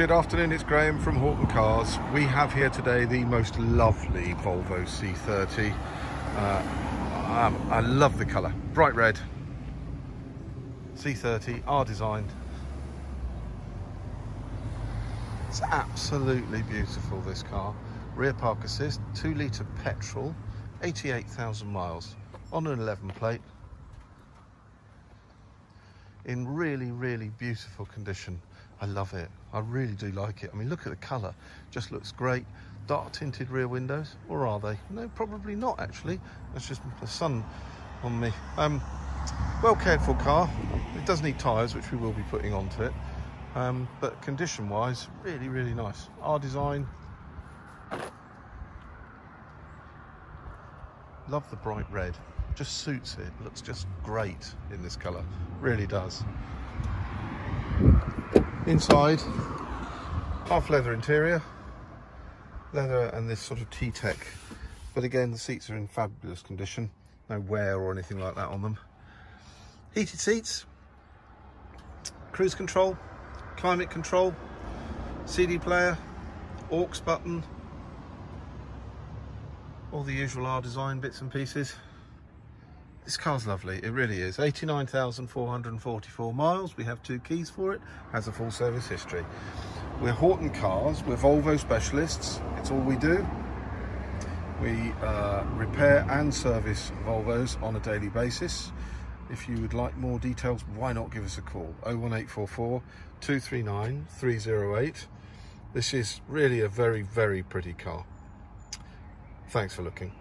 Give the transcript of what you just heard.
Good afternoon, it's Graham from Horton Cars. We have here today the most lovely Volvo C30. Uh, um, I love the colour, bright red. C30, R designed. It's absolutely beautiful, this car. Rear park assist, 2 litre petrol, 88,000 miles on an 11 plate. In really, really beautiful condition. I love it. I really do like it. I mean, look at the colour. Just looks great. Dark tinted rear windows, or are they? No, probably not actually. That's just the sun on me. Um, well cared for car. It does need tyres, which we will be putting onto it. Um, but condition wise, really, really nice. R design. Love the bright red. Just suits it. Looks just great in this colour. Really does. Inside, half leather interior, leather and this sort of T-Tec. But again, the seats are in fabulous condition. No wear or anything like that on them. Heated seats, cruise control, climate control, CD player, aux button, all the usual R design bits and pieces. This car's lovely, it really is. 89,444 miles, we have two keys for it, has a full service history. We're Horton Cars, we're Volvo specialists, it's all we do. We uh, repair and service Volvos on a daily basis. If you would like more details, why not give us a call? 01844 239 308. This is really a very, very pretty car. Thanks for looking.